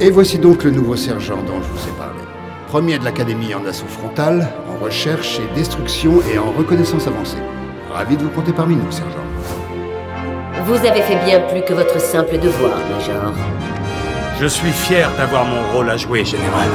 Et voici donc le nouveau sergent dont je vous ai parlé. Premier de l'académie en assaut frontal, en recherche et destruction et en reconnaissance avancée. Ravi de vous compter parmi nous, sergent. Vous avez fait bien plus que votre simple devoir, Major. Je suis fier d'avoir mon rôle à jouer, Général.